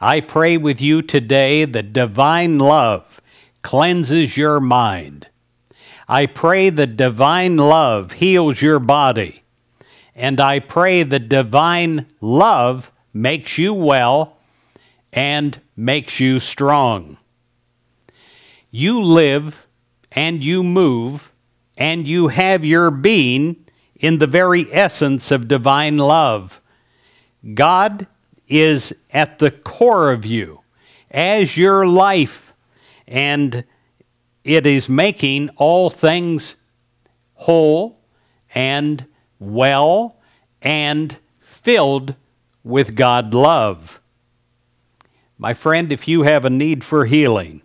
I pray with you today that divine love cleanses your mind. I pray that divine love heals your body. And I pray that divine love makes you well and makes you strong. You live and you move and you have your being in the very essence of divine love. God is at the core of you as your life, and it is making all things whole and well and filled with God love. My friend, if you have a need for healing,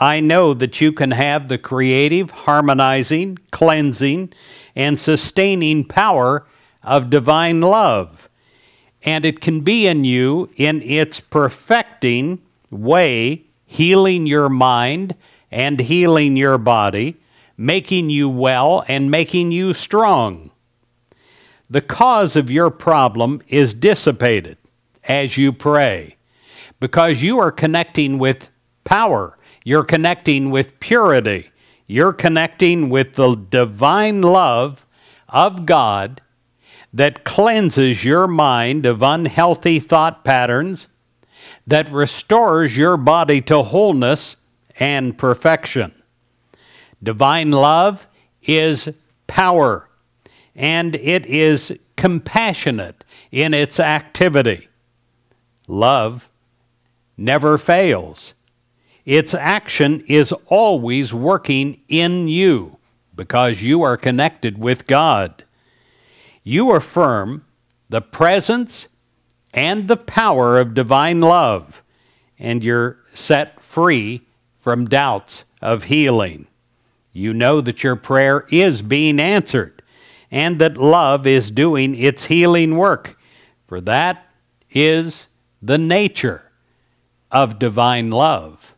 I know that you can have the creative, harmonizing, cleansing, and sustaining power of divine love. And it can be in you in its perfecting way, healing your mind and healing your body, making you well and making you strong. The cause of your problem is dissipated as you pray because you are connecting with power, you're connecting with purity, you're connecting with the divine love of God that cleanses your mind of unhealthy thought patterns, that restores your body to wholeness and perfection. Divine love is power, and it is compassionate in its activity. Love never fails. Its action is always working in you because you are connected with God. You affirm the presence and the power of divine love, and you're set free from doubts of healing. You know that your prayer is being answered and that love is doing its healing work, for that is the nature of divine love.